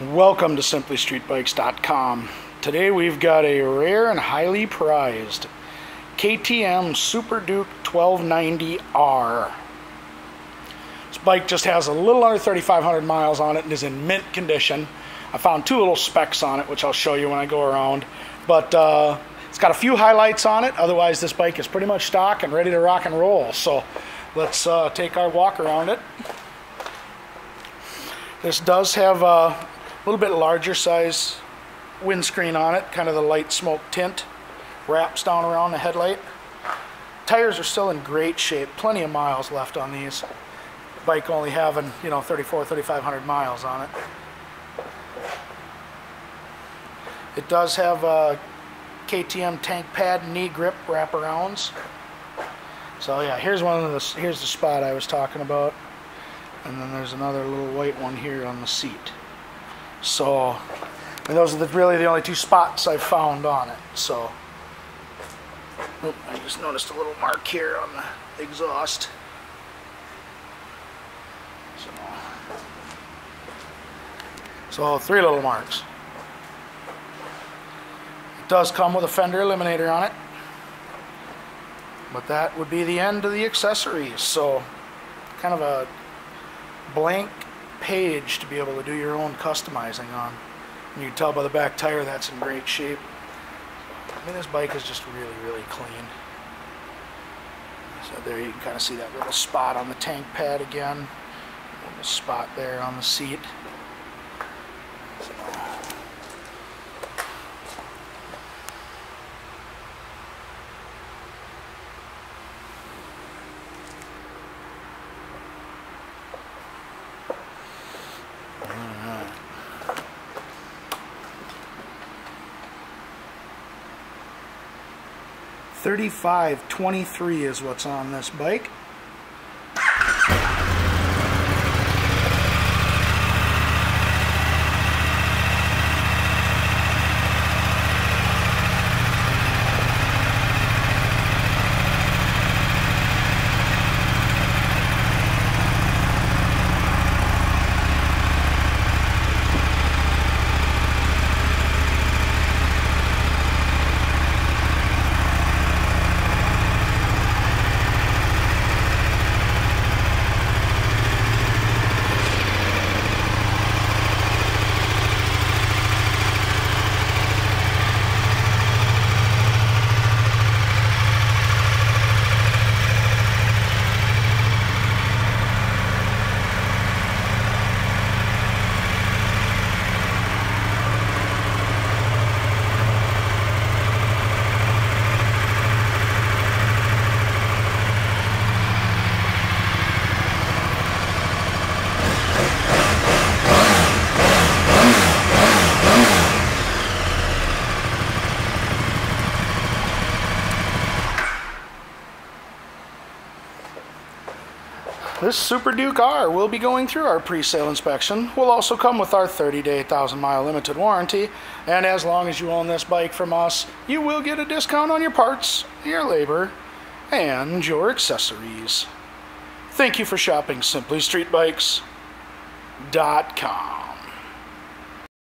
Welcome to SimplyStreetBikes.com. Today we've got a rare and highly prized KTM Super Duke 1290R. This bike just has a little under 3,500 miles on it and is in mint condition. I found two little specs on it, which I'll show you when I go around. But uh, it's got a few highlights on it. Otherwise, this bike is pretty much stock and ready to rock and roll. So let's uh, take our walk around it. This does have a little bit larger size windscreen on it, kind of the light smoke tint wraps down around the headlight. Tires are still in great shape, plenty of miles left on these. Bike only having, you know, 34, 3,500 miles on it. It does have a KTM tank pad knee grip wraparounds. So yeah, here's one of the, here's the spot I was talking about. And then there's another little white one here on the seat. So, and those are the, really the only two spots I've found on it. So, I just noticed a little mark here on the exhaust. So, so three little marks. It does come with a fender eliminator on it. But that would be the end of the accessories. So, kind of a blank page to be able to do your own customizing on. And you can tell by the back tire that's in great shape. I mean, this bike is just really, really clean. So there you can kind of see that little spot on the tank pad again. Little spot there on the seat. 3523 is what's on this bike. 'This Super Duke R will be going through our pre-sale inspection. Will also come with our 30-day 1,000-mile limited warranty. And as long as you own this bike from us, you will get a discount on your parts, your labor, and your accessories. Thank you for shopping SimplyStreetBikes.com.